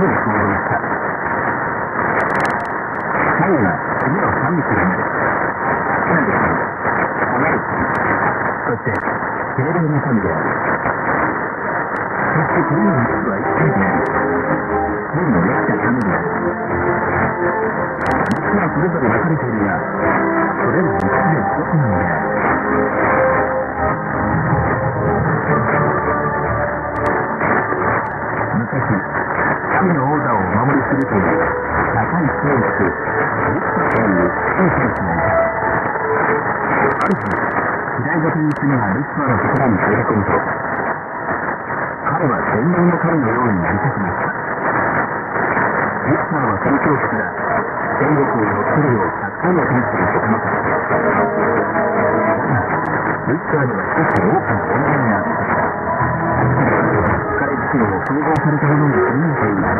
そうですね。もう、次の3匹が見え。なんで同い。そして、敬礼の神である。そして、髪のらの人は一体である。天のできた神である。道はそれぞれ分かれているが、それらは一体一つなのである。ルッツァのにれと彼は前然の彼のようになりたくまたッツァはその教室が天国を乗っ取るようたくさんのしたルッツァには少し多くの問題があった彼自身を統合されたものにすぎなています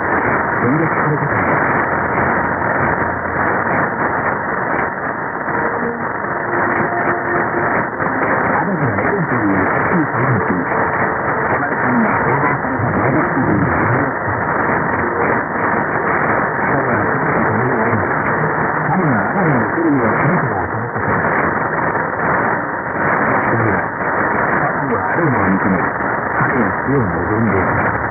電撃されてたんだ望んでいる。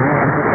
man.